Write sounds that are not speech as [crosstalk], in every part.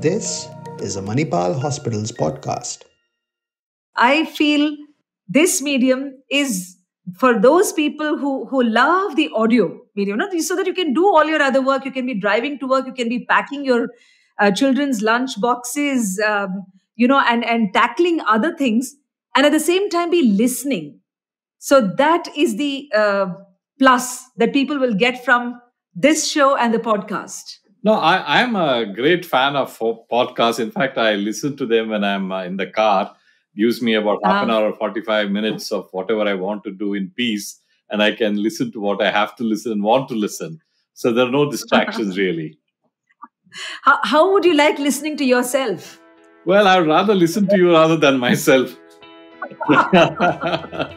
This is a Manipal Hospitals podcast. I feel this medium is for those people who who love the audio medium, so that you can do all your other work. You can be driving to work. You can be packing your uh, children's lunch boxes, um, you know, and and tackling other things, and at the same time be listening. So that is the uh, plus that people will get from this show and the podcast. No, I, I'm a great fan of podcasts. In fact, I listen to them when I'm uh, in the car. Gives me about half an hour or 45 minutes of whatever I want to do in peace. And I can listen to what I have to listen and want to listen. So there are no distractions [laughs] really. How, how would you like listening to yourself? Well, I'd rather listen to you rather than myself. [laughs]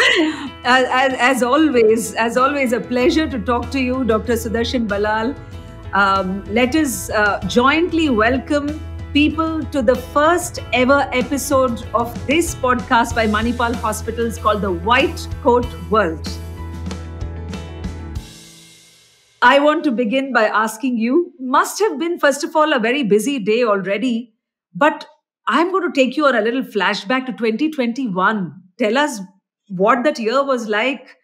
[laughs] as, as, always, as always, a pleasure to talk to you, Dr. Sudarshan Ballal. Um, let us uh, jointly welcome people to the first ever episode of this podcast by Manipal Hospitals called The White Coat World. I want to begin by asking you, must have been, first of all, a very busy day already, but I'm going to take you on a little flashback to 2021. Tell us what that year was like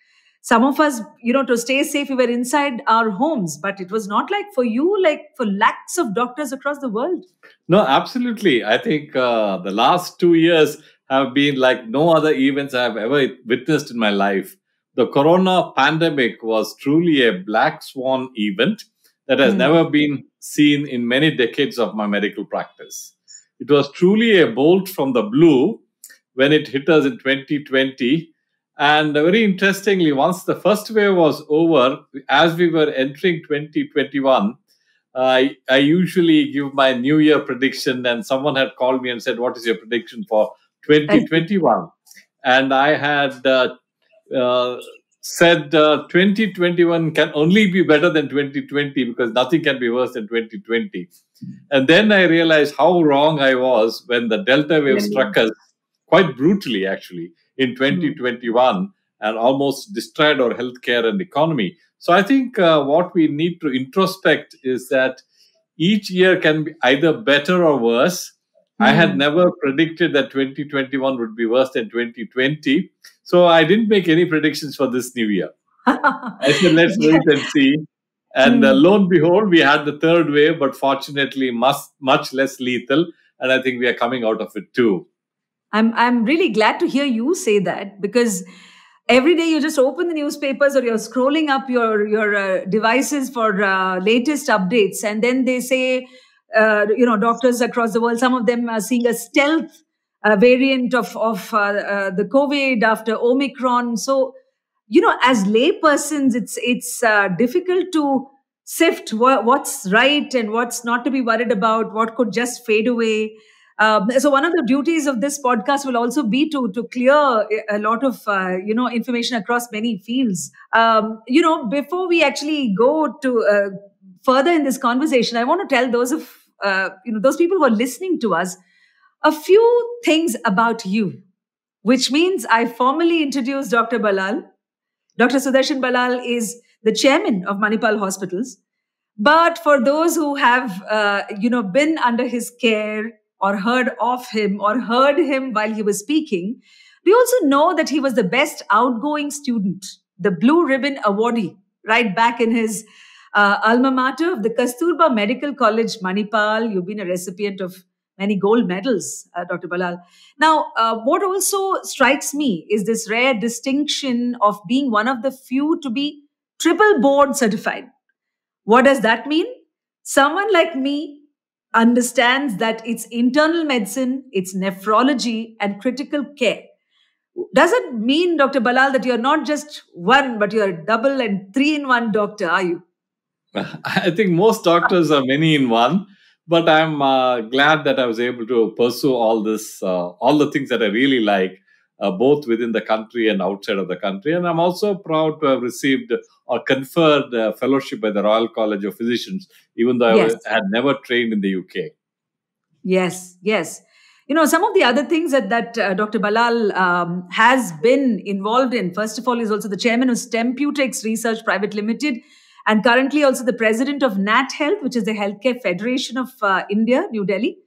some of us you know to stay safe we were inside our homes but it was not like for you like for lakhs of doctors across the world. No absolutely. I think uh, the last two years have been like no other events i have ever witnessed in my life. The corona pandemic was truly a black swan event that has mm. never been seen in many decades of my medical practice. It was truly a bolt from the blue when it hit us in 2020 and very interestingly, once the first wave was over, as we were entering 2021, I, I usually give my New Year prediction, and someone had called me and said, What is your prediction for 2021? And I had uh, uh, said uh, 2021 can only be better than 2020 because nothing can be worse than 2020. And then I realized how wrong I was when the Delta wave struck us quite brutally, actually in 2021 mm. and almost destroyed our healthcare and economy. So I think uh, what we need to introspect is that each year can be either better or worse. Mm. I had hmm. never predicted that 2021 would be worse than 2020. So I didn't make any predictions for this new year. I said, [laughs] let's wait and see. And uh, hmm. lo and behold, we had the third wave, but fortunately, much, much less lethal. And I think we are coming out of it too. I'm I'm really glad to hear you say that because every day you just open the newspapers or you're scrolling up your your uh, devices for uh, latest updates. And then they say uh, you know doctors across the world some of them are seeing a stealth uh, variant of of uh, uh, the covid after omicron. So you know as laypersons it's it's difficult to sift what's right and what's not to be worried about what could just fade away um, so one of the duties of this podcast will also be to to clear a lot of uh, you know information across many fields. Um, you know, before we actually go to uh, further in this conversation, I want to tell those of uh, you know those people who are listening to us a few things about you, which means I formally introduce Dr. Ballal. Dr. Sudarshan Ballal is the chairman of Manipal Hospitals. But for those who have, uh, you know, been under his care, or heard of him or heard him while he was speaking, we also know that he was the best outgoing student, the Blue Ribbon awardee, right back in his uh, alma mater of the Kasturba Medical College, Manipal. You've been a recipient of many gold medals, uh, Dr. Ballal. Now, uh, what also strikes me is this rare distinction of being one of the few to be triple board certified. What does that mean? Someone like me understands that it's internal medicine, it's nephrology, and critical care. Does it mean, Dr. Ballal, that you're not just one, but you're a double and three in one doctor, are you? [laughs] I think most doctors are many in one, but I'm uh, glad that I was able to pursue all this, uh, all the things that I really like uh, both within the country and outside of the country. And I'm also proud to have received or conferred a fellowship by the Royal College of Physicians, even though yes. I had never trained in the UK. Yes, yes. You know, some of the other things that, that uh, Dr. Ballal um, has been involved in, first of all, is also the chairman of Stempeutics Research Private Limited. and currently also the president of NATHEALTH, which is the Healthcare Federation of uh, India, New Delhi.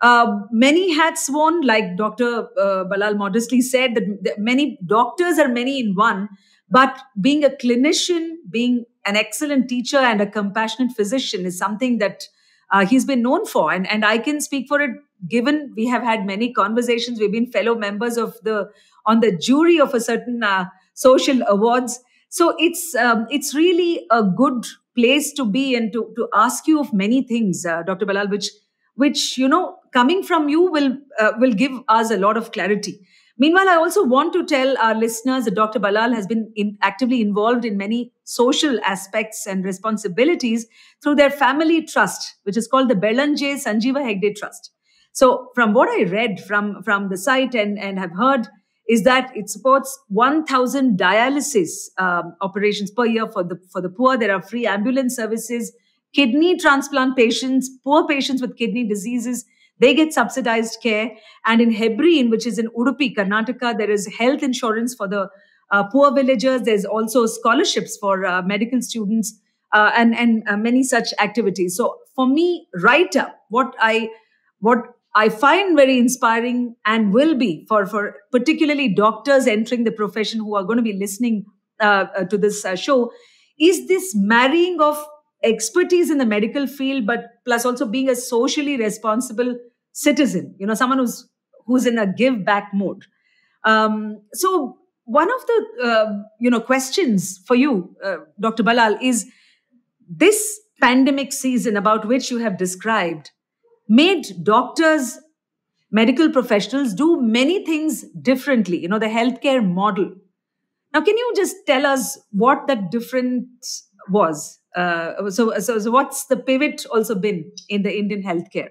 Uh, many had sworn, like Dr. Uh, Ballal modestly said, that, many doctors are many in one, but being a clinician, being an excellent teacher, and a compassionate physician is something that uh, he's been known for. And, and I can speak for it, given we have had many conversations. We've been fellow members of the on the jury of a certain uh, social awards. So it's um, it's really a good place to be and to to ask you of many things, uh, Dr. Ballal, which which you know coming from you will uh, will give us a lot of clarity. Meanwhile, I also want to tell our listeners that Dr. Ballal has been in, actively involved in many social aspects and responsibilities through their family trust, which is called the Belanje Sanjeeva Hegde Trust. So, from what I read from, from the site and, and have heard, is that it supports 1,000 dialysis um, operations per year for the, for the poor. There are free ambulance services, kidney transplant patients, poor patients with kidney diseases they get subsidized care. And in Hebreen, which is in Udupi, Karnataka, there is health insurance for the uh, poor villagers. There's also scholarships for uh, medical students uh, and, and uh, many such activities. So for me, right up, what I, what I find very inspiring and will be for, for particularly doctors entering the profession who are going to be listening uh, uh, to this show is this marrying of expertise in the medical field, but plus also being a socially responsible citizen you know someone who's who's in a give back mode. Um, so one of the uh, you know questions for you uh, dr ballal is this pandemic season about which you have described made doctors medical professionals do many things differently you know the healthcare model. Now can you just tell us what that difference was uh, so, so so what's the pivot also been in the indian healthcare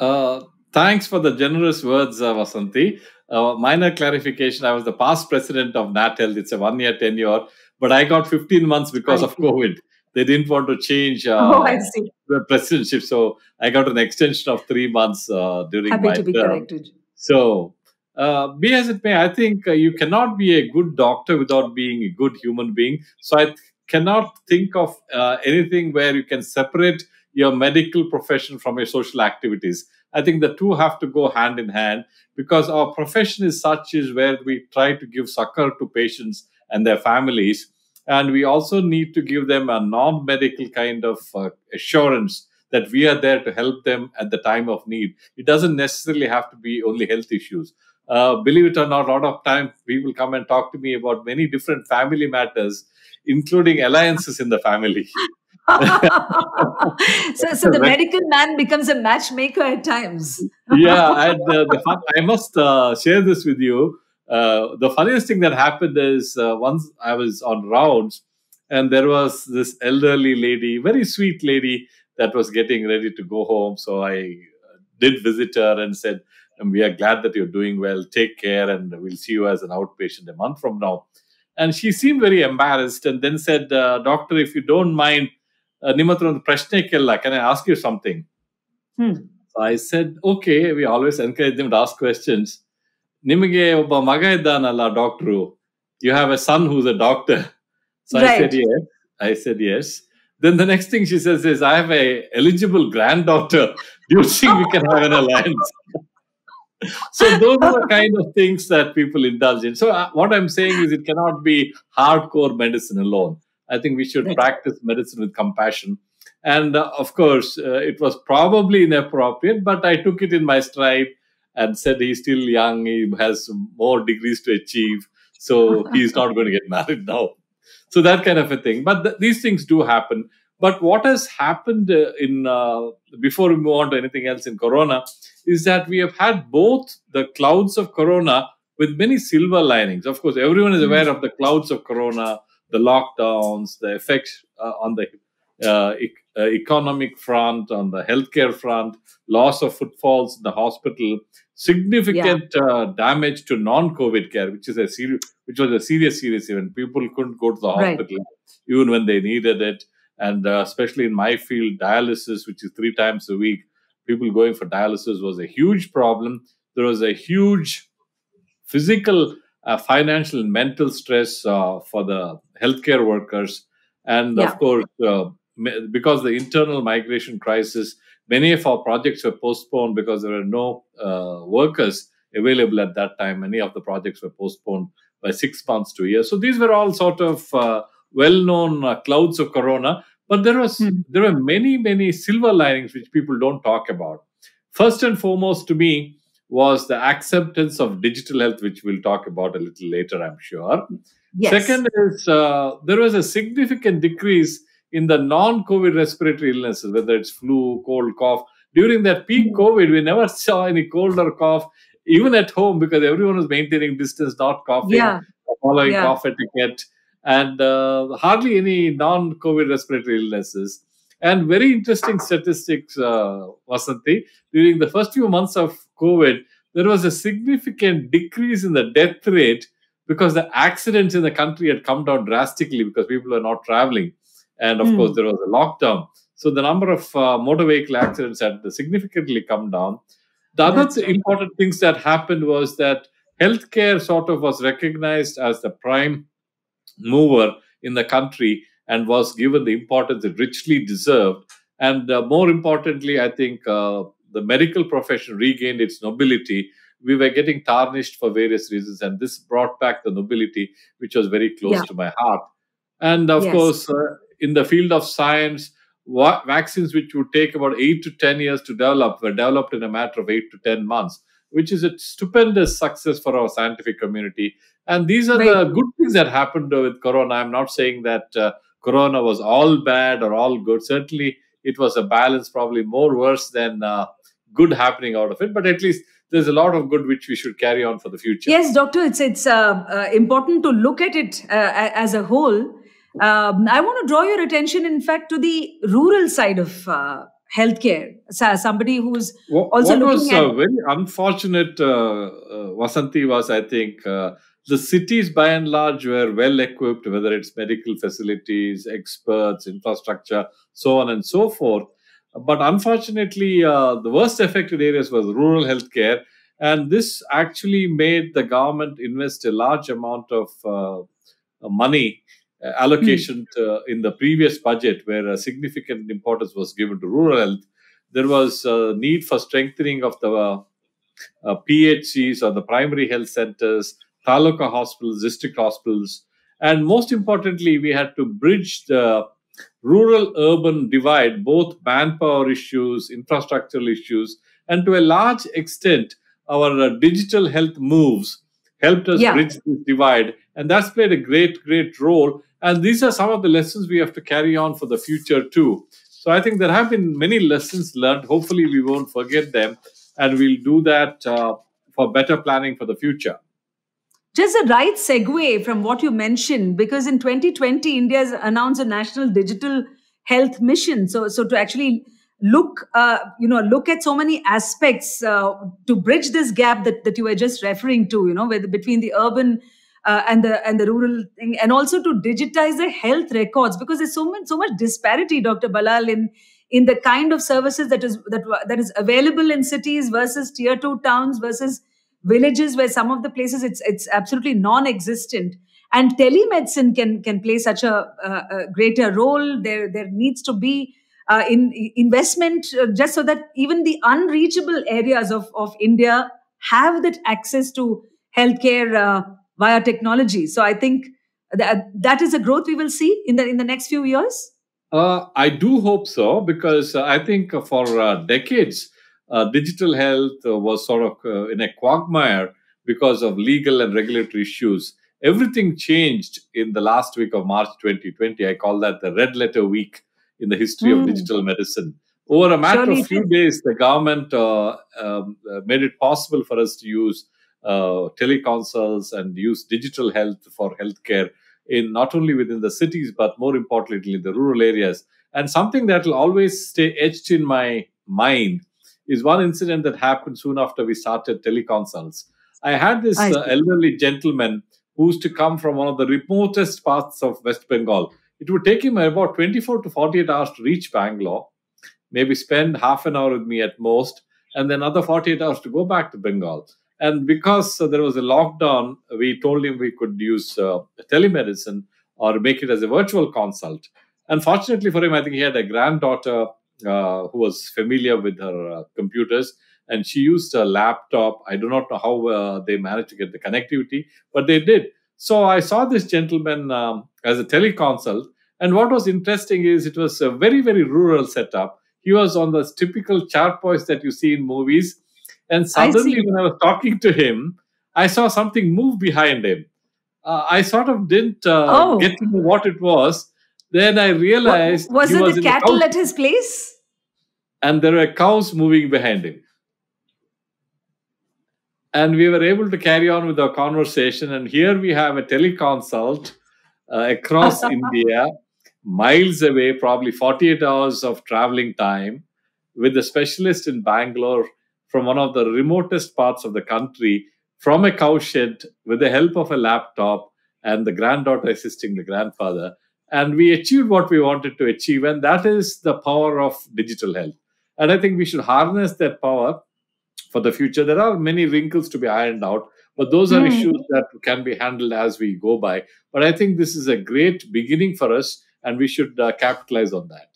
uh, thanks for the generous words, uh, Vasanti. Uh, minor clarification I was the past president of NATHEALTH. It's a one year tenure, but I got 15 months because of COVID. They didn't want to change uh, oh, the presidency. So I got an extension of three months uh, during Happy my to be term. corrected. So, uh, be as it may, I think uh, you cannot be a good doctor without being a good human being. So I cannot think of uh, anything where you can separate your medical profession from your social activities. I think the two have to go hand in hand because our profession is such is where we try to give succor to patients and their families. And we also need to give them a non medical kind of uh, assurance that we are there to help them at the time of need. It doesn't necessarily have to be only health issues. Uh, believe it or not, a lot of time people come and talk to me about many different family matters, including alliances in the family. [laughs] [laughs] so, so the medical man becomes a matchmaker at times. yeah, and uh, the fun, I must uh, share this with you. Uh, the funniest thing that happened is uh, once I was on rounds, and there was this elderly lady, very sweet lady, that was getting ready to go home. So I uh, did visit her and said, "We are glad that you're doing well. Take care, and we'll see you as an outpatient a month from now." And she seemed very embarrassed, and then said, uh, "Doctor, if you don't mind." ನಿಮ್ಮ ಹತ್ರ ಒಂದು ಪ್ರಶ್ನೆ ಕೇಳಲ್ಲ can I ask you something I said okay we always encourage ನಿಮ್ ask questions ನಿಮಗೆ ಒಬ್ಬ ಮಗ ಇದ್ದಾನಲ್ಲ doctor you have a son whose a doctor so I shed Yes I said Yes then the next thing she says is, I have a eligible granddaughter. Do you think we can have an alliance? [laughs] so those are the kind of things that people indulge in. So uh, what I'm saying is it cannot be hardcore medicine alone. I think we should practice medicine with compassion. And uh, of course, uh, it was probably inappropriate, but I took it in my stride and said he's still young, he has more degrees to achieve, so [laughs] he's not going to get married now. So that kind of a thing. But th- these things do happen. But what has happened uh, in uh, before we move on to anything else in Corona is that we have had both the clouds of Corona with many silver linings. Of course, everyone is aware of the clouds of Corona, the lockdowns, the effects uh, on the uh, e- uh, economic front, on the healthcare front, loss of footfalls in the hospital, significant yeah. uh, damage to non-COVID care, which is a serious, which was a serious, serious event. People couldn't go to the hospital right. even when they needed it, and uh, especially in my field, dialysis, which is three times a week, people going for dialysis was a huge problem. There was a huge physical uh, financial and mental stress uh, for the healthcare workers. And Yeah. of course, uh, because the internal migration crisis, many of our projects were postponed because there were no uh, workers available at that time. Many of the projects were postponed by six months to a year. So these were all sort of uh, well-known uh, clouds of corona. But there was Hmm. there were many many silver linings which people don't talk about. First and foremost, to me, was the acceptance of digital health, which we'll talk about a little later, I'm sure. Yes. Second is uh, there was a significant decrease in the non-COVID respiratory illnesses, whether it's flu, cold, cough. During that peak Mm. COVID, we never saw any cold or cough, even at home, because everyone was maintaining distance, not coughing, yeah. following Yeah. cough etiquette, and uh, hardly any non-COVID respiratory illnesses. And very interesting statistics, uh, Vasanti. During the first few months of COVID, there was a significant decrease in the death rate because the accidents in the country had come down drastically because people were not traveling. And of Hmm. course, there was a lockdown. So the number of uh, motor vehicle accidents had significantly come down. The other That's th- right. important things that happened was that healthcare sort of was recognized as the prime mover in the country and was given the importance it richly deserved. And uh, more importantly, I think uh, the medical profession regained its nobility. We were getting tarnished for various reasons, and this brought back the nobility, which was very close Yeah. to my heart. And of Yes. course, uh, in the field of science, wa- vaccines which would take about eight to 10 years to develop were developed in a matter of eight to 10 months, which is a stupendous success for our scientific community. And these are Very the good things that happened with Corona. I'm not saying that uh, Corona was all bad or all good. Certainly, it was a balance, probably more worse than uh, good happening out of it. But at least there's a lot of good which we should carry on for the future. Yes, doctor, it's it's uh, uh, important to look at it uh, as a whole. Um, I want to draw your attention, in fact, to the rural side of uh, healthcare. So, somebody who's Wha- Also what was looking at- uh, very unfortunate, uh, uh, Vasanti, was I think uh, the cities by and large were well equipped, whether it's medical facilities, experts, infrastructure, so on and so forth. But unfortunately, uh, the worst affected areas was rural healthcare, and this actually made the government invest a large amount of uh, money allocation to- in the previous budget, where a significant importance was given to rural health there was a need for strengthening of the uh, uh, PHCs or the primary health centers, taluka hospitals, district hospitals, and most importantly, we had to bridge the rural urban divide, both manpower issues, infrastructural issues, and to a large extent, our uh, digital health moves helped us Yeah. bridge this divide. And that's played a great, great role. And these are some of the lessons we have to carry on for the future, too. So I think there have been many lessons learned. Hopefully, we won't forget them, and we'll do that uh, for better planning for the future. just a right segue from what you mentioned, because in 2020, India has announced a national digital health mission. So, so to actually look, uh, you know, look at so many aspects uh, to bridge this gap that, that you were just referring to, you know, with, between the urban uh, and the and the rural thing, and also to digitize the health records because there's so much so much disparity, Dr. Ballal, in in the kind of services that is that that is available in cities versus tier two towns versus villages where some of the places it's it's absolutely non-existent and telemedicine can can play such a, a, a greater role there there needs to be uh, in investment uh, just so that even the unreachable areas of of india have that access to healthcare uh, via technology so i think that that is a growth we will see in the in the next few years Uh, I do hope so because uh, I think for uh, decades, uh, digital health uh, was sort of uh, in a quagmire because of legal and regulatory issues. Everything changed in the last week of March 2020. I call that the red letter week in the history Mm. of digital medicine. Over a matter Surely of few days, the government uh, um, made it possible for us to use uh, teleconsults and use digital health for healthcare in not only within the cities but more importantly in the rural areas. And something that will always stay etched in my mind is one incident that happened soon after we started teleconsults. I had this I uh, elderly gentleman who used to come from one of the remotest parts of west bengal. It would take him about 24 to 48 hours to reach bangalore maybe spend half an hour with me at most and then another 48 hours to go back to bengal and because uh, there was a lockdown, we told him we could use uh, telemedicine or make it as a virtual consult. Unfortunately for him, I think he had a granddaughter uh, who was familiar with her uh, computers and she used a laptop. I do not know how uh, they managed to get the connectivity, but they did. So I saw this gentleman um, as a teleconsult. And what was interesting is it was a very, very rural setup. He was on the typical charpoys that you see in movies. And suddenly, I when I was talking to him, I saw something move behind him. Uh, I sort of didn't uh, oh. get to know what it was. Then I realized. What, was it was the cattle at his place? And there were cows moving behind him and we were able to carry on with our conversation. And here we have a teleconsult uh, across [laughs] India, miles away, probably 48 hours of traveling time, with a specialist in Bangalore from one of the remotest parts of the country, from a cowshed, with the help of a laptop and the granddaughter assisting the grandfather. And we achieved what we wanted to achieve, and that is the power of digital health. And I think we should harness that power for the future. There are many wrinkles to be ironed out, but those are mm. issues that can be handled as we go by. But I think this is a great beginning for us, and we should uh, capitalize on that.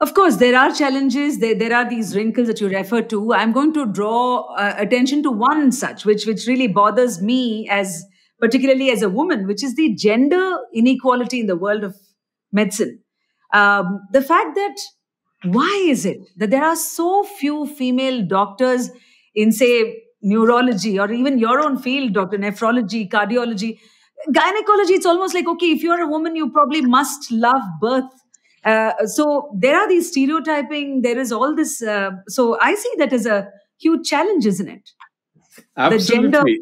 Of course, there are challenges. There, there are these wrinkles that you refer to. I'm going to draw uh, attention to one such, which which really bothers me as particularly as a woman, which is the gender inequality in the world of medicine. Um, the fact that why is it that there are so few female doctors in, say, neurology or even your own field, doctor, nephrology, cardiology, gynecology? It's almost like, okay, if you're a woman, you probably must love birth. Uh, so there are these stereotyping, there is all this. Uh, so I see that as a huge challenge, isn't it? Absolutely.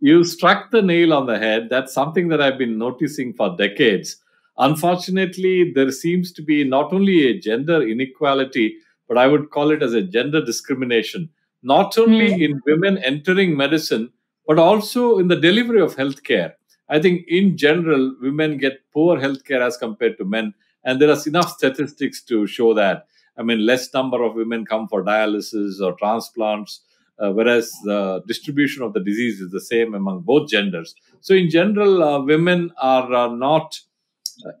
You struck the nail on the head. That's something that I've been noticing for decades Unfortunately, there seems to be not only a gender inequality, but I would call it as a gender discrimination, not only mm. in women entering medicine, but also in the delivery of healthcare. I think in general, women get poor healthcare as compared to men. And there are enough statistics to show that. I mean, less number of women come for dialysis or transplants, uh, whereas the distribution of the disease is the same among both genders. So, in general, uh, women are uh, not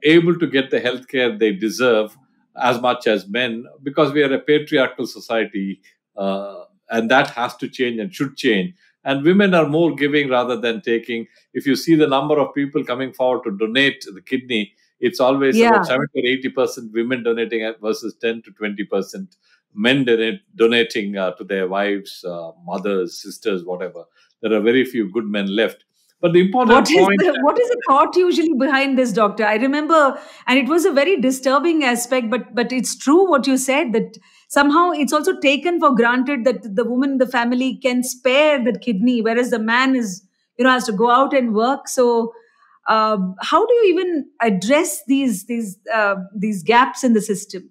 able to get the healthcare they deserve as much as men because we are a patriarchal society uh, and that has to change and should change and women are more giving rather than taking if you see the number of people coming forward to donate the kidney it's always yeah. about 70 or 80 percent women donating versus 10 to 20 percent men donate, donating uh, to their wives uh, mothers sisters whatever there are very few good men left but the important what point. Is the, what is the thought usually behind this, doctor? I remember, and it was a very disturbing aspect, but but it's true what you said that somehow it's also taken for granted that the woman in the family can spare the kidney, whereas the man is you know has to go out and work. So. Um, how do you even address these these uh, these gaps in the system?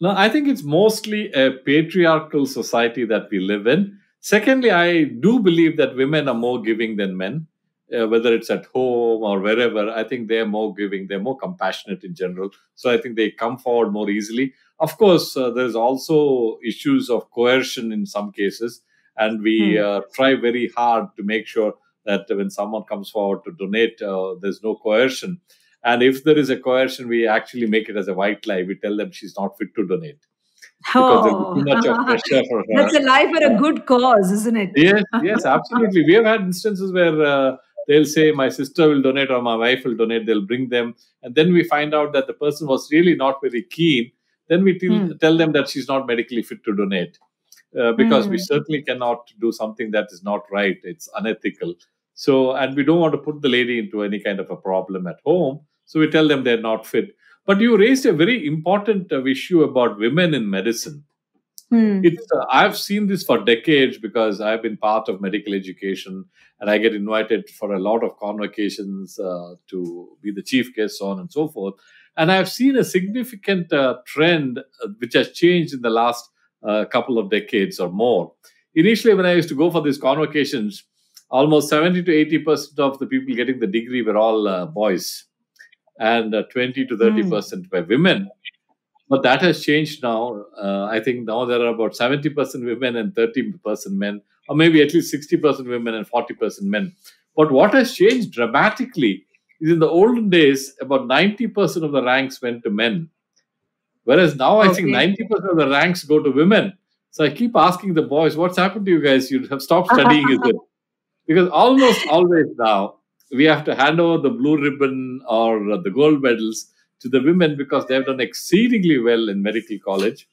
No, I think it's mostly a patriarchal society that we live in Secondly, I do believe that women are more giving than men, uh, whether it's at home or wherever. I think they're more giving, they're more compassionate in general. So I think they come forward more easily. Of course, uh, there's also issues of coercion in some cases, and we hmm. uh, try very hard to make sure that when someone comes forward to donate, uh, there's no coercion. And if there is a coercion, we actually make it as a white lie. We tell them she's not fit to donate oh. too much of pressure for her. That's a lie for a good cause, isn't it? yes, yes, absolutely. We have had instances where uh, they'll say, My sister will donate or my wife will donate, they'll bring them. And then we find out that the person was really not very keen. Then we t- mm. tell them that she's not medically fit to donate. Uh, because mm. we hmm. certainly cannot do something that is not right. It's unethical. So, and we don't want to put the lady into any kind of a problem at home. So we tell them they're not fit. But you raised a very important uh, issue about women in medicine. Hmm. It's, uh, I've seen this for decades because I've been part of medical education and I get invited for a lot of convocations uh, to be the chief guest, so on and so forth. And I've seen a significant uh, trend which has changed in the last uh, couple of decades or more. Initially, when I used to go for these convocations, almost 70 to 80% of the people getting the degree were all boys and uh, 20 to 30 mm. percent by women. But that has changed now. Uh, I think now there are about 70 percent women and 30 percent men, or maybe at least 60 percent women and 40 percent men. But what has changed dramatically is in the olden days, about 90% of the ranks went to men. Whereas now I think 90% of the ranks go to women. So I keep asking the boys, what's happened to you guys? You have stopped studying, is it? [laughs] Because almost always now we have to hand over the blue ribbon or the gold medals to the women because they have done exceedingly well in medical college.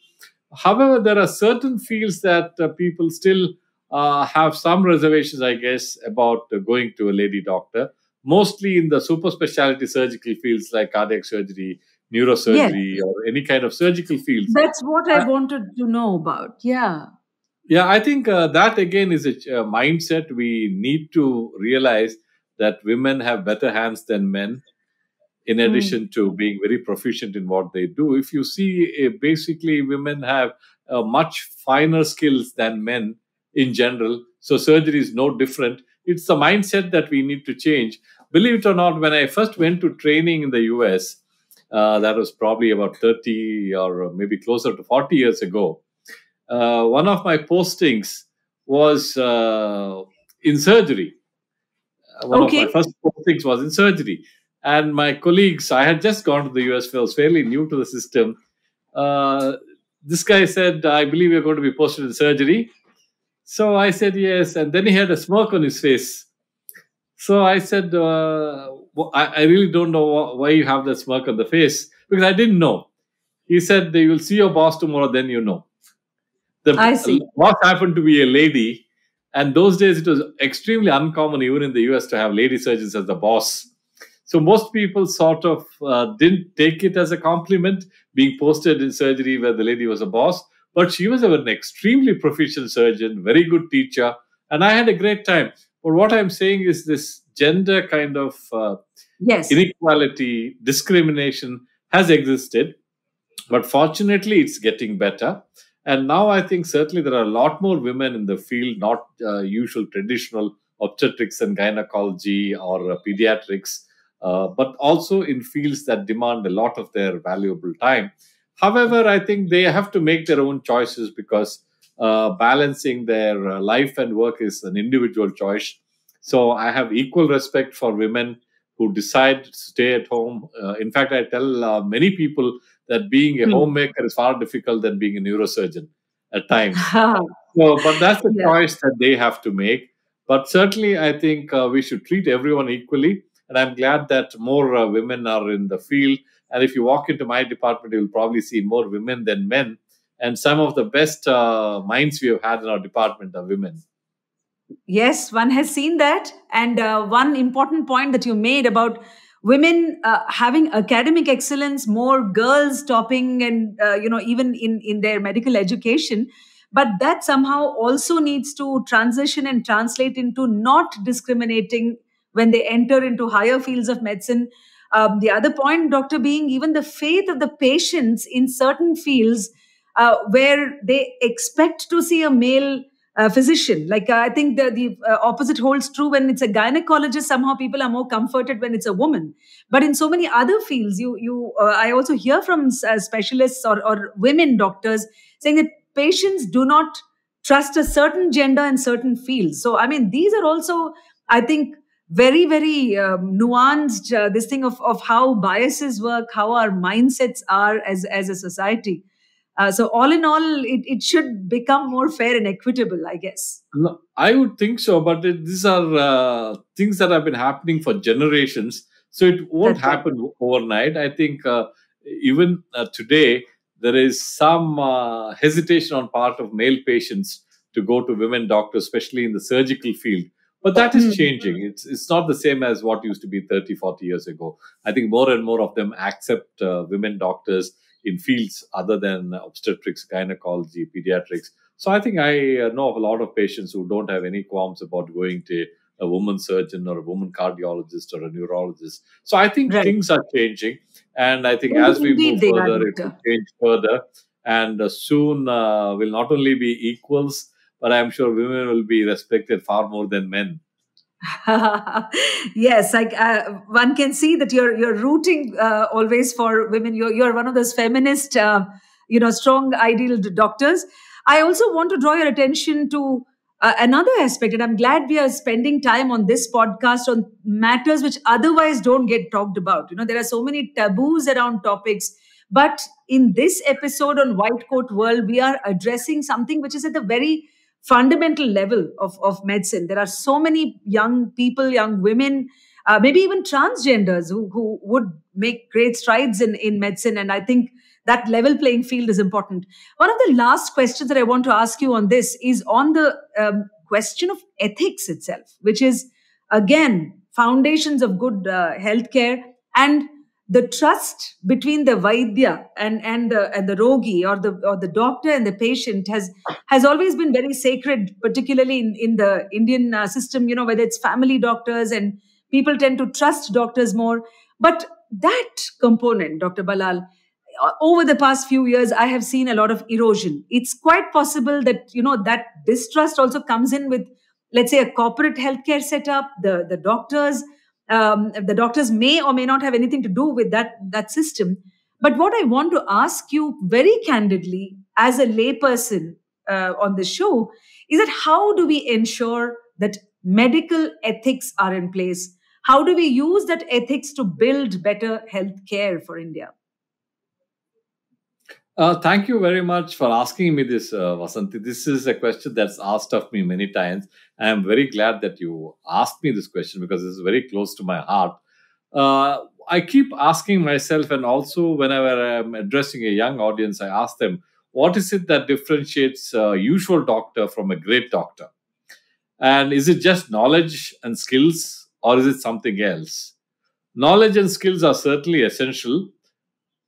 However, there are certain fields that uh, people still uh, have some reservations, I guess, about uh, going to a lady doctor, mostly in the super specialty surgical fields like cardiac surgery, neurosurgery, yes. or any kind of surgical fields. That's what I wanted to know about. Yeah. Yeah, I think uh, that again is a, a mindset we need to realize that women have better hands than men in hmm. addition mm. to being very proficient in what they do. If you see, uh, basically, women have uh, much finer skills than men in general. So surgery is no different. It's the mindset that we need to change. Believe it or not, when I first went to training in the US, uh, that was probably about 30 or maybe closer to 40 years ago. Uh, one of my postings was uh, in surgery. Uh, one okay. of my first postings was in surgery and my colleagues, I had just gone to the US, I was fairly new to the system. Uh, this guy said, I believe you're going to be posted in surgery. So I said, yes. And then he had a smirk on his face. So I said, uh, I, I, really don't know why you have that smirk on the face because I didn't know. He said, you will see your boss tomorrow, then you know. The I see. boss happened to be a lady. And those days, it was extremely uncommon, even in the US, to have lady surgeons as the boss. So most people sort of uh, didn't take it as a compliment being posted in surgery where the lady was a boss, but she was an extremely proficient surgeon, very good teacher, and I had a great time. But what I'm saying is this gender kind of uh, yes. inequality, discrimination has existed, but fortunately it's getting better. And now I think certainly there are a lot more women in the field, not uh, usual traditional obstetrics and gynecology or uh, pediatrics uh, but also in fields that demand a lot of their valuable time. However, I think they have to make their own choices because uh, balancing their uh, life and work is an individual choice. So I have equal respect for women who decide to stay at home. Uh, in fact, I tell uh, many people that being a mm. homemaker is far difficult than being a neurosurgeon at times. [laughs] so, but that's a yeah. choice that they have to make. But certainly, I think we should treat everyone equally and I'm glad that more uh, women are in the field. And if you walk into my department, you'll probably see more women than men. And some of the best uh, minds we have had in our department are women. Yes, one has seen that. And uh, one important point that you made about women uh, having academic excellence, more girls topping, and uh, you know even in in their medical education. But that somehow also needs to transition and translate into not discriminating when they enter into higher fields of medicine. Um, the other point, doctor, being even the faith of the patients in certain fields uh, where they expect to see a male uh, physician. Like uh, I think the the uh, opposite holds true when it's a gynecologist. Somehow people are more comforted when it's a woman. But in so many other fields, you you uh, I also hear from uh, specialists or, or women doctors saying that patients do not trust a certain gender in certain fields. So I mean, these are also I think very very um, nuanced uh, this thing of, of how biases work how our mindsets are as as a society uh, so all in all it, it should become more fair and equitable i guess no, i would think so but it, these are uh, things that have been happening for generations so it won't That's happen right. overnight i think uh, even uh, today there is some uh, hesitation on part of male patients to go to women doctors especially in the surgical field but that is hmm. changing it's it's not the same as what used to be 30 40 years ago i think more and more of them accept uh, women doctors in fields other than obstetrics gynecology pediatrics. So i think i uh, know of a lot of patients who don't have any qualms about going to a woman surgeon or a woman cardiologist or a neurologist. So i think right. things are changing. And i think as we move further it will change further. And uh, soon uh, will not only be equals but I'm sure women will be respected far more than men. [laughs] yes, like uh, one can see that you're you're rooting uh, always for women. You're you're one of those feminist, uh, you know, strong ideal doctors. I also want to draw your attention to uh, another aspect, and I'm glad we are spending time on this podcast on matters which otherwise don't get talked about. You know, there are so many taboos around topics, but in this episode on White Coat World, we are addressing something which is at the very fundamental level of, of medicine. There are so many young people, young women, uh, maybe even transgenders who, who would make great strides in, in medicine. And I think that level playing field is important. One of the last questions that I want to ask you on this is on the um, question of ethics itself, which is again foundations of good uh, healthcare and the trust between the vaidya and and the and the rogi or the or the doctor and the patient has has always been very sacred particularly in, in the indian uh, system you know whether it's family doctors and people tend to trust doctors more. But that component dr ballal over the past few years i have seen a lot of erosion. It's quite possible that you know that distrust also comes in with let's say a corporate healthcare setup the the doctors um, the doctors may or may not have anything to do with that that system. But what i want to ask you very candidly as a layperson uh, on the show is that how do we ensure that medical ethics are in place? How do we use that ethics to build better health care for india uh, thank you very much for asking me this, uh, Vasanti. This is a question that's asked of me many times. I am very glad that you asked me this question because it's very close to my heart. Uh, I keep asking myself, and also whenever I'm addressing a young audience, I ask them, what is it that differentiates a usual doctor from a great doctor? And is it just knowledge and skills, or is it something else? Knowledge and skills are certainly essential,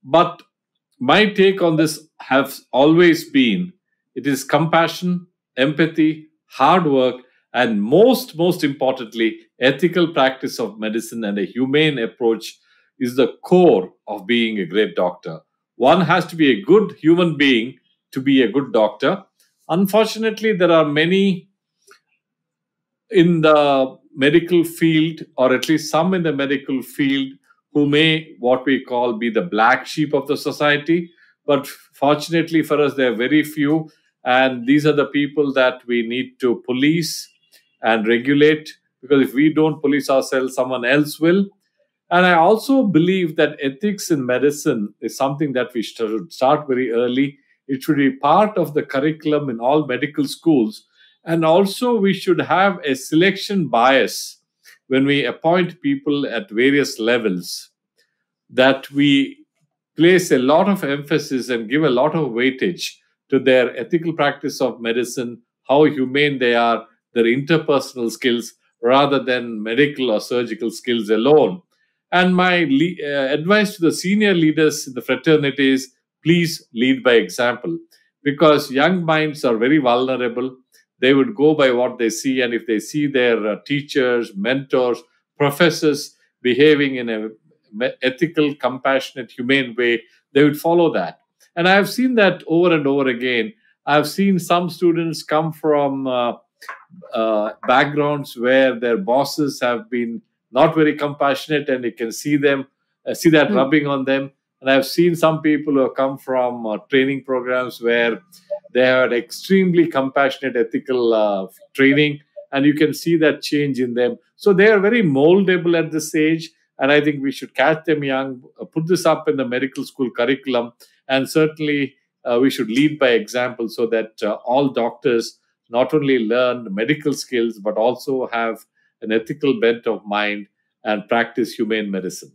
but my take on this has always been it is compassion, empathy, hard work, and most, most importantly, ethical practice of medicine and a humane approach is the core of being a great doctor. One has to be a good human being to be a good doctor. Unfortunately, there are many in the medical field, or at least some in the medical field, who may, what we call, be the black sheep of the society. But fortunately for us, there are very few. And these are the people that we need to police and regulate because if we don't police ourselves, someone else will. And I also believe that ethics in medicine is something that we should start very early. It should be part of the curriculum in all medical schools. And also, we should have a selection bias when we appoint people at various levels that we place a lot of emphasis and give a lot of weightage to their ethical practice of medicine, how humane they are, their interpersonal skills, rather than medical or surgical skills alone. And my le- uh, advice to the senior leaders in the fraternities please lead by example because young minds are very vulnerable they would go by what they see and if they see their uh, teachers mentors professors behaving in a ethical compassionate humane way they would follow that. And i have seen that over and over again. I've seen some students come from uh, uh, backgrounds where their bosses have been not very compassionate and you can see them uh, see that mm. rubbing on them. And i've seen some people who have come from uh, training programs where they had extremely compassionate ethical uh, training and you can see that change in them. So they are very moldable at this age and i think we should catch them young uh, put this up in the medical school curriculum and certainly uh, we should lead by example so that uh, all doctors not only learn medical skills but also have an ethical bent of mind and practice humane medicine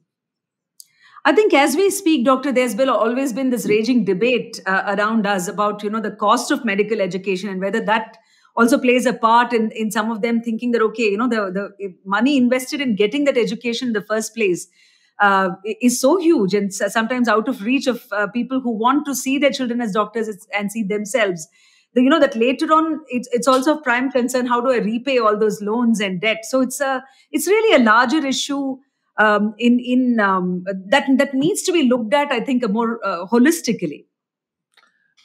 I think as we speak, Doctor, there's been always been this raging debate uh, around us about you know the cost of medical education and whether that also plays a part in in some of them thinking that okay, you know the the money invested in getting that education in the first place uh, is so huge and sometimes out of reach of uh, people who want to see their children as doctors and see themselves. The, you know that later on it's it's also of prime concern how do I repay all those loans and debt. So it's a it's really a larger issue um, in in um, that that needs to be looked at. I think more uh, holistically.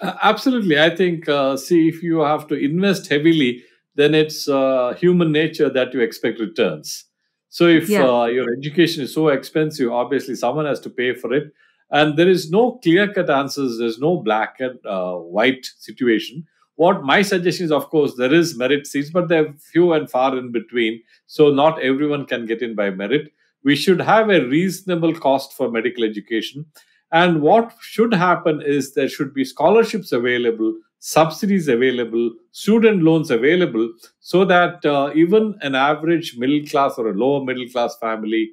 Uh, absolutely, I think. Uh, see, if you have to invest heavily, then it's uh, human nature that you expect returns. So if yeah. Uh, your education is so expensive, obviously someone has to pay for it, and there is no clear cut answers. There's no black and uh, white situation. what my suggestion is of course there is merit seats but they're few and far in between so not everyone can get in by merit we should have a reasonable cost for medical education and what should happen is there should be scholarships available subsidies available student loans available so that uh, even an average middle class or a lower middle class family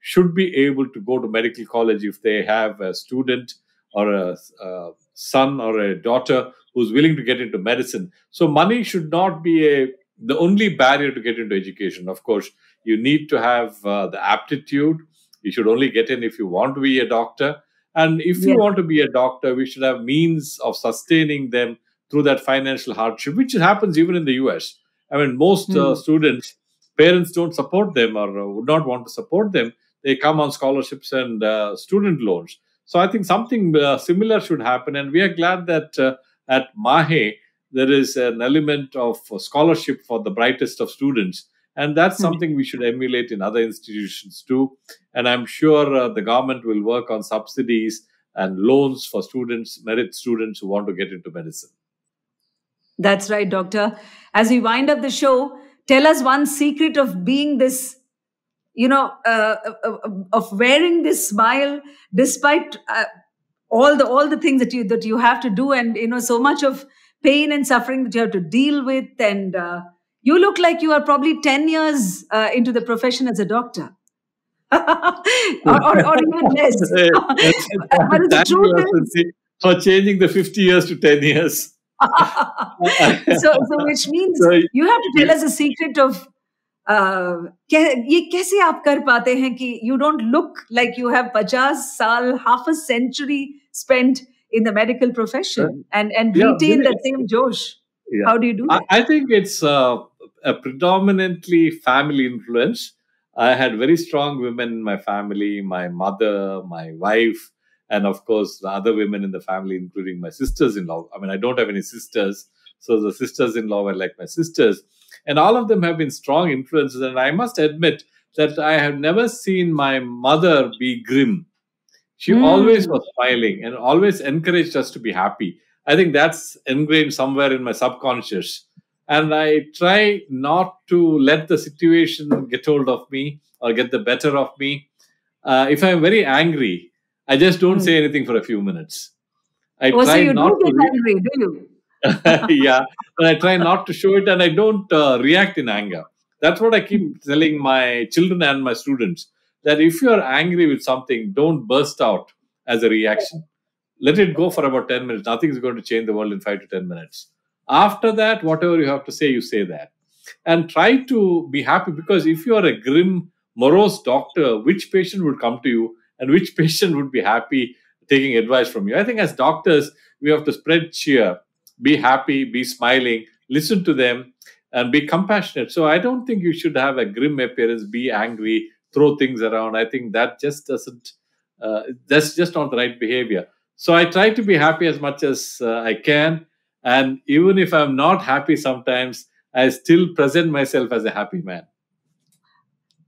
should be able to go to medical college if they have a student or a, a son or a daughter who's willing to get into medicine. So money should not be a the only barrier to get into education. Of course, you need to have uh, the aptitude. You should only get in if you want to be a doctor. And if you want to be a doctor, we should have means of sustaining them through that financial hardship, which happens even in the US. I mean, most mm. uh, hmm. students, parents don't support them or uh, would not want to support them. They come on scholarships and uh, student loans. So I think something uh, similar should happen. And we are glad that uh, at Mahe, there is an element of scholarship for the brightest of students. And that's hmm. something we should emulate in other institutions too. And I'm sure uh, the government will work on subsidies and loans for students, merit students who want to get into medicine. That's right, Doctor. As we wind up the show, tell us one secret of being this, you know, uh, uh of wearing this smile despite uh, all the all the things that you that you have to do and you know so much of pain and suffering that you have to deal with and uh, you look like you are probably 10 years uh, into the profession as a doctor [laughs] or, or, or, even [laughs] less but [laughs] the truth is, for changing the 50 years to 10 years so so which means so, you have to tell us a secret of ये कैसे आप कर पाते हैं कि you don't look like you have पचास साल half a century spent in the medical profession and and yeah, retain that same josh yeah. how do you do that? I, I think it's uh, a predominantly family influence i had very strong women in my family my mother my wife and of course the other women in the family including my sisters-in-law i mean i don't have any sisters so the sisters-in-law were like my sisters and all of them have been strong influences. And I must admit that I have never seen my mother be grim. She mm. always was smiling and always encouraged us to be happy. I think that's ingrained somewhere in my subconscious. And I try not to let the situation get hold of me or get the better of me. Uh, if I'm very angry, I just don't mm. say anything for a few minutes. I oh, try so you not do get to angry, do you? [laughs] yeah, but I try not to show it and I don't uh, react in anger. That's what I keep telling my children and my students that if you are angry with something, don't burst out as a reaction. Let it go for about 10 minutes. Nothing is going to change the world in five to 10 minutes. After that, whatever you have to say, you say that. And try to be happy because if you are a grim, morose doctor, which patient would come to you and which [laughs] patient would be happy taking advice from you? I think as doctors, we have to spread cheer be happy, be smiling, listen to them, and be compassionate. So I don't think you should have a grim appearance, be angry, throw things around. I think that just doesn't, uh, that's just not the right behavior. So I try to be happy as much as uh, I can. And even if I'm not happy sometimes, I still present myself as a happy man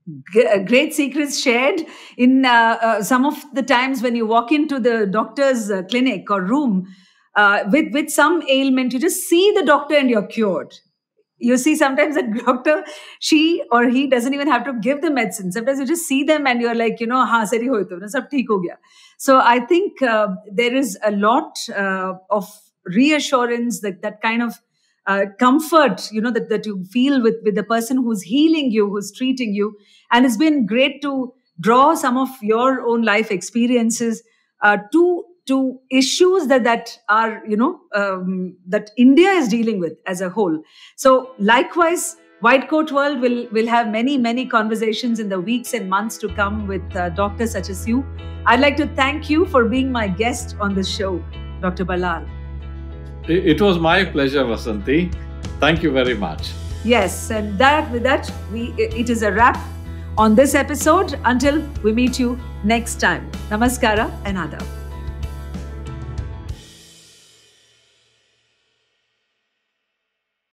uh, great secrets shared in uh, uh, some of the times when you walk into the doctor's uh, clinic or room uh, with with some ailment you just see the doctor and you're cured you see sometimes a [laughs] doctor she or he doesn't even have to give the medicine. Sometimes you just see them and you're like you know so i think uh, there is a lot uh, of reassurance that that kind of uh, comfort you know that, that you feel with with the person who's healing you who's treating you. And it's been great to draw some of your own life experiences uh, to to issues that that are you know um, that India is dealing with as a whole. So likewise, White Coat World will will have many many conversations in the weeks and months to come with uh, doctors such as you. I'd like to thank you for being my guest on the show, Dr. Ballal. It was my pleasure, Vasanti. Thank you very much. Yes, and that with that we it is a wrap on this episode. Until we meet you next time. Namaskara and adab.